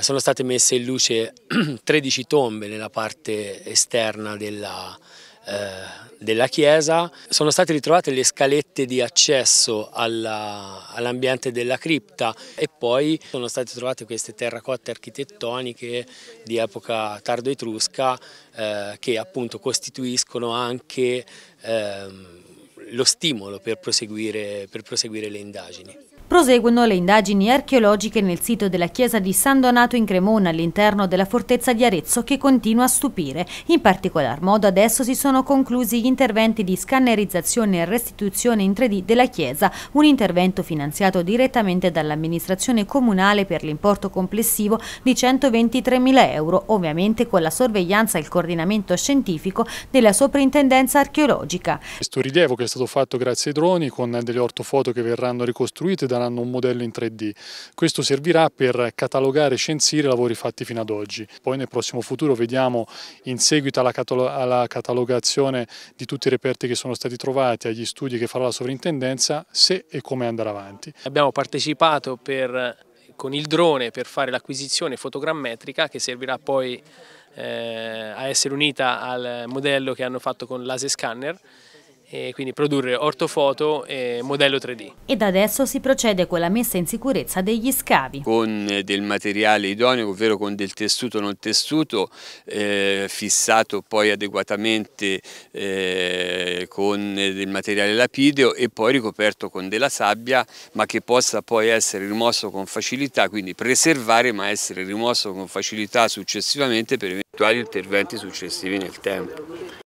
Sono state messe in luce 13 tombe nella parte esterna della, eh, della chiesa. Sono state ritrovate le scalette di accesso all'ambiente all della cripta e poi sono state trovate queste terracotte architettoniche di epoca tardo-etrusca eh, che appunto costituiscono anche eh, lo stimolo per proseguire, per proseguire le indagini. Proseguono le indagini archeologiche nel sito della chiesa di San Donato in Cremona all'interno della fortezza di Arezzo che continua a stupire. In particolar modo adesso si sono conclusi gli interventi di scannerizzazione e restituzione in 3D della chiesa, un intervento finanziato direttamente dall'amministrazione comunale per l'importo complessivo di 123.000 euro, ovviamente con la sorveglianza e il coordinamento scientifico della soprintendenza archeologica. Questo rilievo che è stato fatto grazie ai droni con delle ortofoto che verranno ricostruite da daranno un modello in 3D. Questo servirà per catalogare e censire i lavori fatti fino ad oggi. Poi nel prossimo futuro vediamo in seguito alla, alla catalogazione di tutti i reperti che sono stati trovati, agli studi che farà la sovrintendenza, se e come andare avanti. Abbiamo partecipato per, con il drone per fare l'acquisizione fotogrammetrica che servirà poi eh, a essere unita al modello che hanno fatto con laser scanner e quindi produrre ortofoto e modello 3D. Ed adesso si procede con la messa in sicurezza degli scavi. Con eh, del materiale idoneo, ovvero con del tessuto non tessuto, eh, fissato poi adeguatamente eh, con del materiale lapideo e poi ricoperto con della sabbia, ma che possa poi essere rimosso con facilità, quindi preservare ma essere rimosso con facilità successivamente per eventuali interventi successivi nel tempo.